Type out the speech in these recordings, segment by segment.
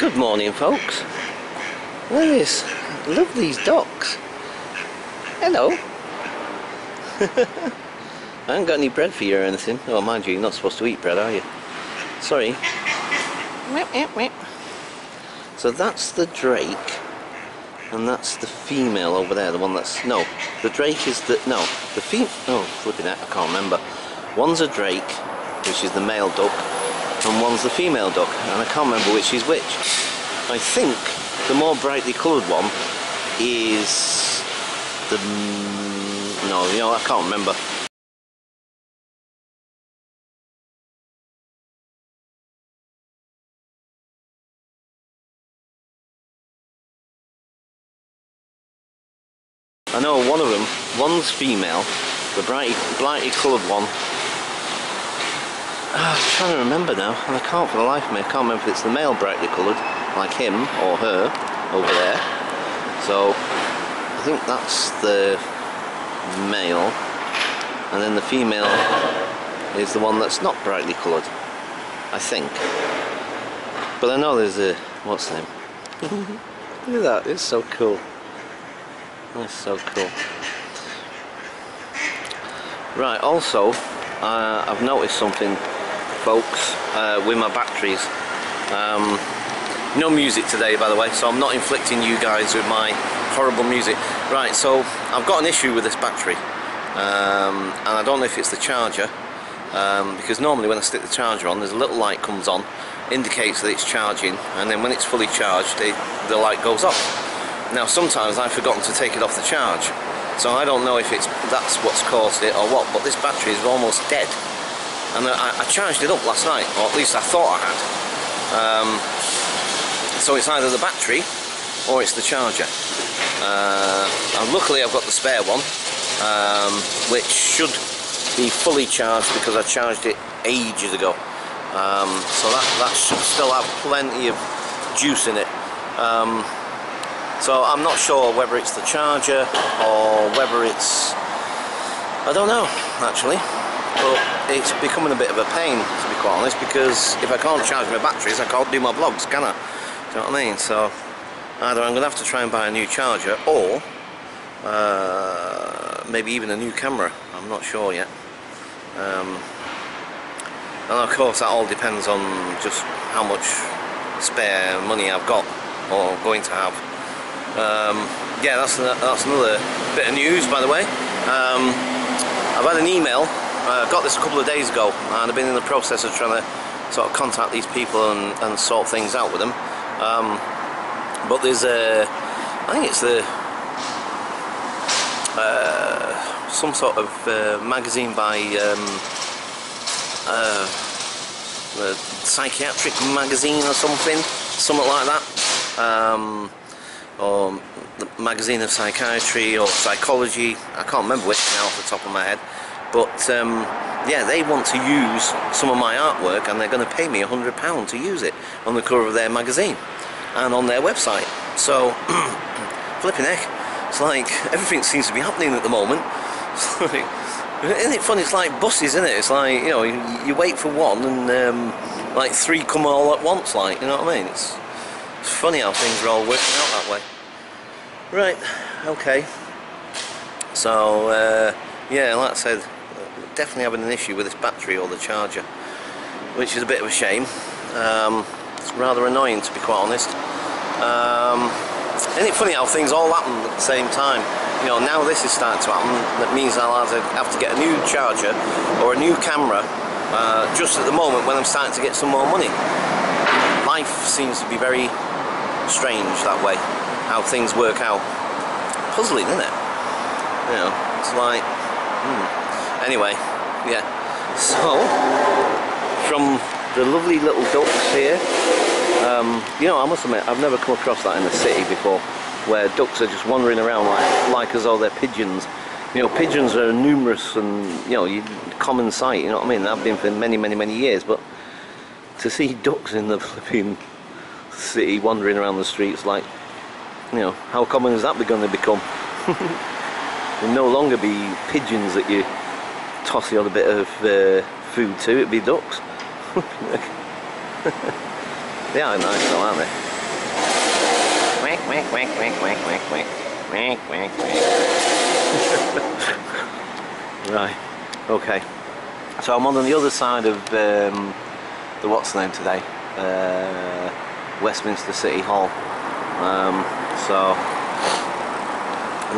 Good morning, folks. Look at this. Love these ducks. Hello. I haven't got any bread for you or anything. Oh, mind you, you're not supposed to eat bread, are you? Sorry. So that's the drake, and that's the female over there. The one that's no, the drake is the no, the fem. Oh, flipping it, I can't remember. One's a drake, which is the male duck, and one's the female duck, and I can't remember which is which. I think the more brightly coloured one is the no, you know I can't remember. I know one of them, one's female, the bright, brightly coloured one. Ah, I'm trying to remember now, and I can't for the life of me. I can't remember if it's the male brightly coloured, like him or her over there. So I think that's the male, and then the female is the one that's not brightly coloured. I think. But I know there's a what's the name? Look at that, it's so cool. That's so cool. Right, also, uh, I've noticed something, folks, uh, with my batteries. Um, no music today, by the way, so I'm not inflicting you guys with my horrible music. Right, so I've got an issue with this battery, um, and I don't know if it's the charger, um, because normally when I stick the charger on, there's a little light comes on, indicates that it's charging, and then when it's fully charged, the light goes off. Now sometimes I've forgotten to take it off the charge, so I don't know if it's that's what's caused it or what, but this battery is almost dead. And I, I charged it up last night, or at least I thought I had. Um, so it's either the battery or it's the charger. Uh, and luckily I've got the spare one, um, which should be fully charged because I charged it ages ago. Um, so that, that should still have plenty of juice in it. Um, so I'm not sure whether it's the charger or whether it's I don't know actually but it's becoming a bit of a pain to be quite honest because if I can't charge my batteries I can't do my vlogs can I? Do you know what I mean? So either I'm going to have to try and buy a new charger or uh, maybe even a new camera I'm not sure yet um, and of course that all depends on just how much spare money I've got or going to have um, yeah, that's, that's another bit of news, by the way. Um, I've had an email, I uh, got this a couple of days ago, and I've been in the process of trying to sort of contact these people and, and sort things out with them. Um, but there's a, I think it's the, uh, some sort of uh, magazine by um, uh, the psychiatric magazine or something, something like that. Um, or the magazine of psychiatry or psychology I can't remember which now off the top of my head but um, yeah they want to use some of my artwork and they're going to pay me a hundred pound to use it on the cover of their magazine and on their website. So flipping heck it's like everything seems to be happening at the moment. Isn't it funny? It's like buses isn't it? It's like you know you, you wait for one and um, like three come all at once like you know what I mean? It's it's funny how things are all working out that way. Right, okay. So, uh, yeah, like I said, definitely having an issue with this battery or the charger, which is a bit of a shame. Um, it's rather annoying to be quite honest. Um, isn't it funny how things all happen at the same time? You know, now this is starting to happen, that means I'll either have to get a new charger or a new camera uh, just at the moment when I'm starting to get some more money. Life seems to be very strange that way, how things work out. Puzzling, isn't it? You know, it's like, hmm. Anyway, yeah. So, from the lovely little ducks here, um, you know, I must admit, I've never come across that in the city before, where ducks are just wandering around like, like as though they're pigeons. You know, pigeons are numerous and, you know, you, common sight, you know what I mean? I've been for many, many, many years, but to see ducks in the flipping city wandering around the streets like you know how common is that going to become They'll no longer be pigeons that you toss the other bit of uh, food to it'd be ducks They are nice though, aren't they? Quack, quack, quack, quack, quack, quack, quack. Quack, quack, quack. right, okay. So I'm on the other side of um, the what's name today? Uh, Westminster City Hall. Um, so,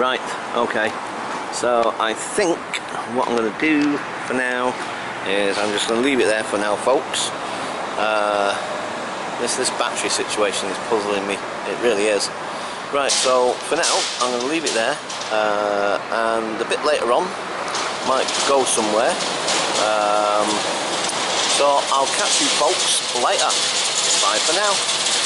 right, okay. So I think what I'm going to do for now is I'm just going to leave it there for now, folks. Uh, this this battery situation is puzzling me. It really is. Right, so for now I'm going to leave it there, uh, and a bit later on might go somewhere. Um, so I'll catch you folks later. Bye for now.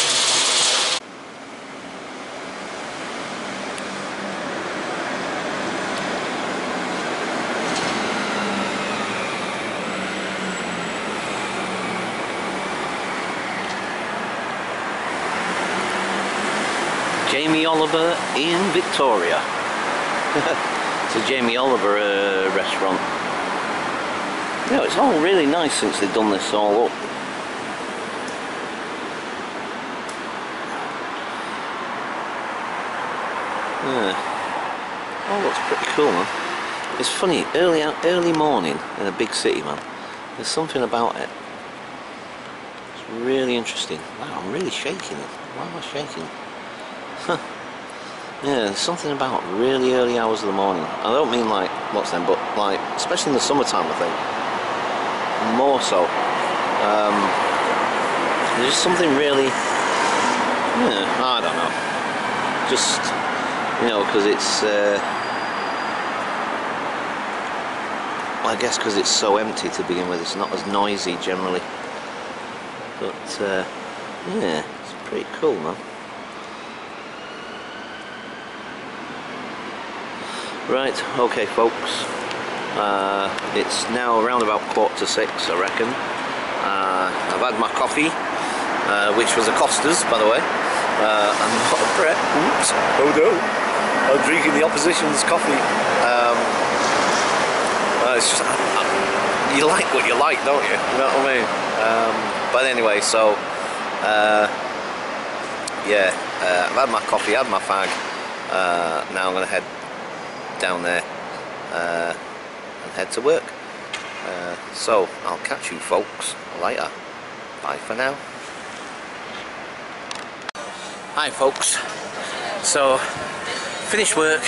Jamie Oliver in Victoria. it's a Jamie Oliver uh, restaurant. You know, it's all really nice since they've done this all up. Yeah. Oh, looks pretty cool, man. It's funny, early out, early morning in a big city, man. There's something about it. It's really interesting. Wow, I'm really shaking. Why am I shaking? yeah, there's something about really early hours of the morning. I don't mean like, what's then, but like, especially in the summertime, I think. More so. Um, there's just something really, yeah, I don't know. Just, you know, because it's, uh, I guess because it's so empty to begin with, it's not as noisy generally. But, uh, yeah, it's pretty cool, man. Right, okay folks, uh, it's now around about quarter to six I reckon. Uh, I've had my coffee, uh, which was a Costa's by the way, uh, and not a Pret, oops, oh no, I'm drinking the opposition's coffee. Um, uh, it's just, you like what you like don't you, you know what I mean? Um, but anyway, so, uh, yeah, I've had my coffee, had my fag, now I'm going to head down there uh, and head to work. Uh, so I'll catch you folks later. Bye for now. Hi folks. So finished work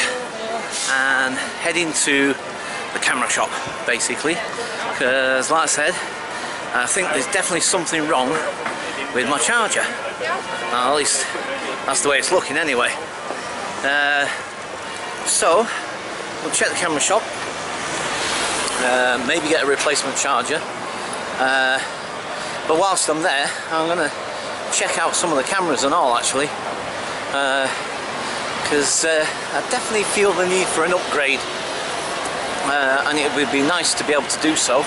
and heading to the camera shop basically because like I said I think there's definitely something wrong with my charger. Well, at least that's the way it's looking anyway. Uh, so we'll check the camera shop. Uh, maybe get a replacement charger. Uh, but whilst I'm there I'm to check out some of the cameras and all actually. Because uh, uh, I definitely feel the need for an upgrade. Uh, and it would be nice to be able to do so.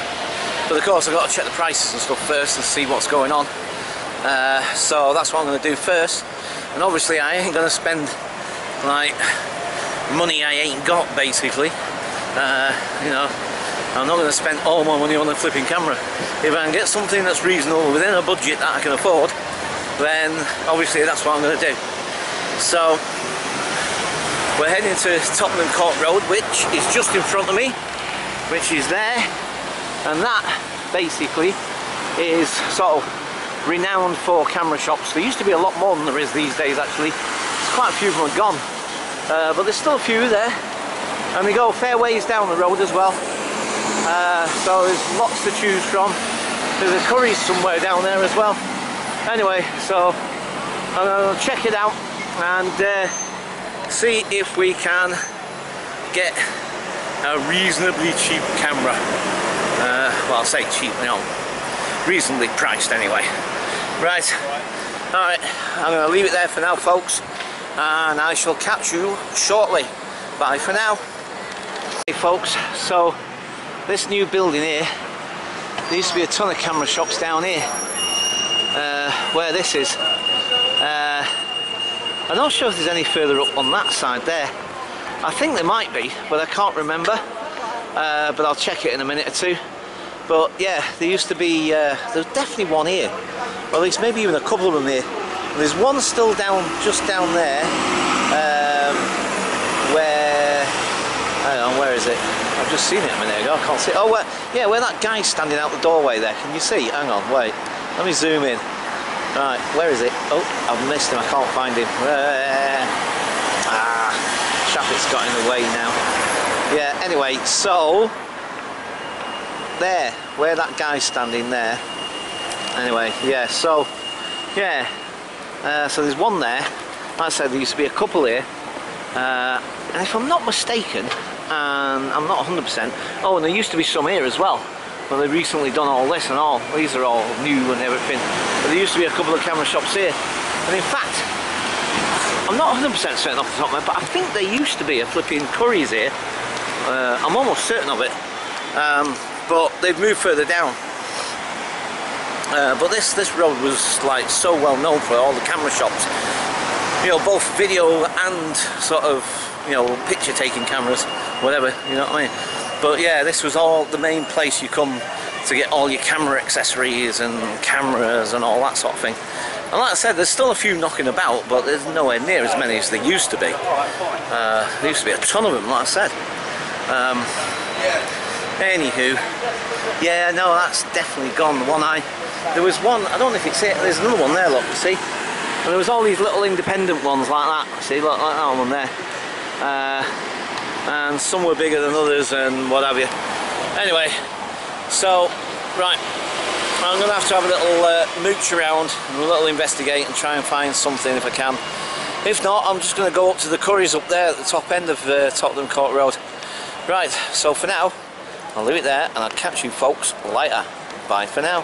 But of course I've got to check the prices and stuff first and see what's going on. Uh, so that's what I'm to do first. And obviously I ain't to spend like money I ain't got basically. Uh, you know I'm not going to spend all my money on a flipping camera. If I can get something that's reasonable within a budget that I can afford then obviously that's what I'm going to do. So we're heading to Tottenham Court Road which is just in front of me which is there. And that basically is sort of renowned for camera shops. There used to be a lot more than there is these days actually. There's quite a few of them are gone uh, but there's still a few there. And we go a fair ways down the road as well. Uh, so there's lots to choose from. There's a Curry's somewhere down there as well. Anyway so I'm to check it out and uh, see if we can get a reasonably cheap camera. Uh, well I'll say cheap know reasonably priced anyway. Right. Alright I'm to leave it there for now folks and I shall catch you shortly. Bye for now. Hey folks, so this new building here, there used to be a ton of camera shops down here, uh, where this is. Uh, I'm not sure if there's any further up on that side there. I think there might be, but I can't remember. Uh, but I'll check it in a minute or two. But yeah, there used to be, uh, there's definitely one here. or at least maybe even a couple of them here. There's one still down, just down there, um, where, hang on, where is it? I've just seen it a minute ago, I can't see it. Oh, where, yeah, where that guy's standing out the doorway there, can you see? Hang on, wait, let me zoom in. Right, where is it? Oh, I've missed him, I can't find him. Uh, ah, traffic's got in the way now. Yeah, anyway, so, there, where that guy's standing there. Anyway, yeah, so, yeah, uh, so there's one there. Like I said, there used to be a couple here. Uh, and if I'm not mistaken, and I'm not 100%, oh, and there used to be some here as well. But they've recently done all this and all. These are all new and everything. But there used to be a couple of camera shops here. And in fact, I'm not 100% certain off the top of my head, but I think there used to be a flipping Curry's here. Uh, I'm almost certain of it. Um, but they've moved further down. Uh, but this this road was like so well known for all the camera shops. You know both video and sort of you know picture taking cameras whatever you know what I mean? But yeah this was all the main place you come to get all your camera accessories and cameras and all that sort of thing. And like I said there's still a few knocking about but there's nowhere near as many as there used to be. Uh, there used to be a ton of them like I said. Um, anywho yeah no that's definitely gone. The one I there was one, I don't know if it's it, there's another one there, look, see? And there was all these little independent ones like that, see, look, like that one there. Uh, and some were bigger than others and what have you. Anyway, so, right, I'm going to have to have a little uh, mooch around and a little investigate and try and find something if I can. If not, I'm just going to go up to the Curry's up there at the top end of uh, Tottenham Court Road. Right, so for now, I'll leave it there and I'll catch you folks later. Bye for now.